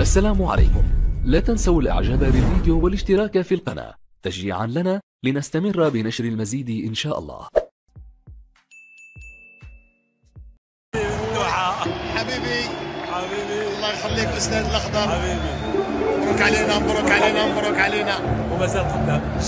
السلام عليكم. لا تنسوا الاعجاب بالفيديو والاشتراك في القناة. تشجيعا لنا لنستمر بنشر المزيد إن شاء الله. حبيبي. حبيبي. الله يخليك الاستاذ الأخضر. حبيبي. مبروك علينا مبروك علينا مبروك علينا. ومازال قدام